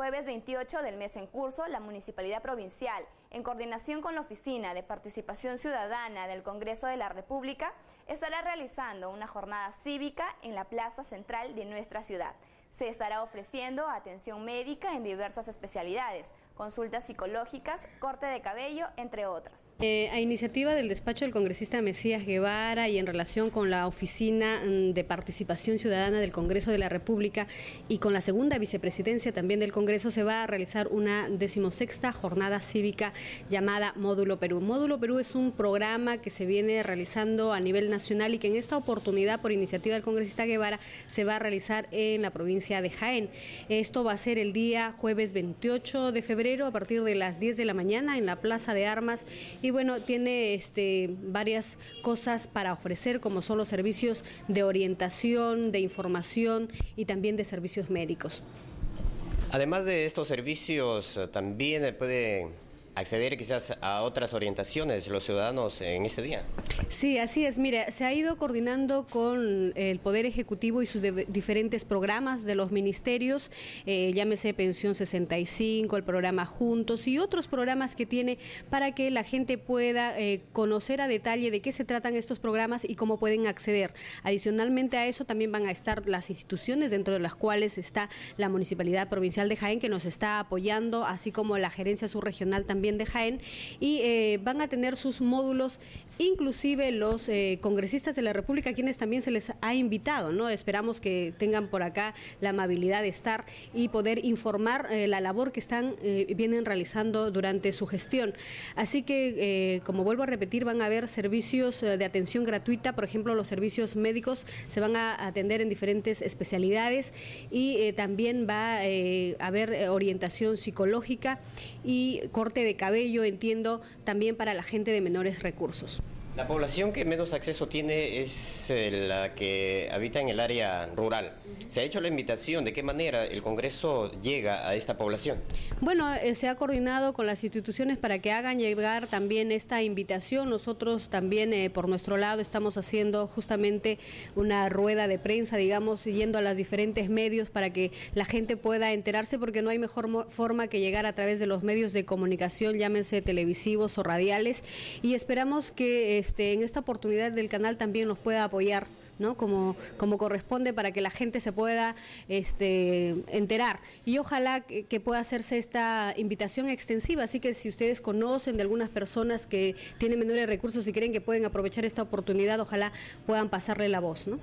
jueves 28 del mes en curso, la Municipalidad Provincial, en coordinación con la Oficina de Participación Ciudadana del Congreso de la República, estará realizando una jornada cívica en la plaza central de nuestra ciudad. Se estará ofreciendo atención médica en diversas especialidades, consultas psicológicas, corte de cabello, entre otras. Eh, a iniciativa del despacho del congresista Mesías Guevara y en relación con la Oficina mm, de Participación Ciudadana del Congreso de la República y con la segunda vicepresidencia también del Congreso, se va a realizar una decimosexta jornada cívica llamada Módulo Perú. Módulo Perú es un programa que se viene realizando a nivel nacional y que en esta oportunidad, por iniciativa del congresista Guevara, se va a realizar en la provincia de Jaén. Esto va a ser el día jueves 28 de febrero a partir de las 10 de la mañana en la Plaza de Armas y bueno, tiene este, varias cosas para ofrecer como son los servicios de orientación, de información y también de servicios médicos. Además de estos servicios, también puede acceder quizás a otras orientaciones los ciudadanos en ese día. Sí, así es. Mira, se ha ido coordinando con el Poder Ejecutivo y sus diferentes programas de los ministerios, eh, llámese Pensión 65, el programa Juntos y otros programas que tiene para que la gente pueda eh, conocer a detalle de qué se tratan estos programas y cómo pueden acceder. Adicionalmente a eso también van a estar las instituciones dentro de las cuales está la Municipalidad Provincial de Jaén que nos está apoyando, así como la Gerencia Subregional también de Jaén y eh, van a tener sus módulos, inclusive los eh, congresistas de la República, quienes también se les ha invitado, ¿no? Esperamos que tengan por acá la amabilidad de estar y poder informar eh, la labor que están, vienen realizando durante su gestión. Así que, como vuelvo a repetir, van a haber servicios de atención gratuita, por ejemplo, los servicios médicos se van a atender en diferentes especialidades y también va a haber orientación psicológica y corte de cabello, entiendo, también para la gente de menores recursos. La población que menos acceso tiene es eh, la que habita en el área rural. ¿Se ha hecho la invitación? ¿De qué manera el Congreso llega a esta población? Bueno, eh, se ha coordinado con las instituciones para que hagan llegar también esta invitación. Nosotros también eh, por nuestro lado estamos haciendo justamente una rueda de prensa, digamos, yendo a los diferentes medios para que la gente pueda enterarse porque no hay mejor forma que llegar a través de los medios de comunicación, llámense televisivos o radiales. Y esperamos que este, en esta oportunidad del canal también nos pueda apoyar. ¿no? Como, como corresponde para que la gente se pueda este, enterar. Y ojalá que, pueda hacerse esta invitación extensiva. Así que si ustedes conocen de algunas personas que tienen menores recursos y creen que pueden aprovechar esta oportunidad, ojalá puedan pasarle la voz. ¿no?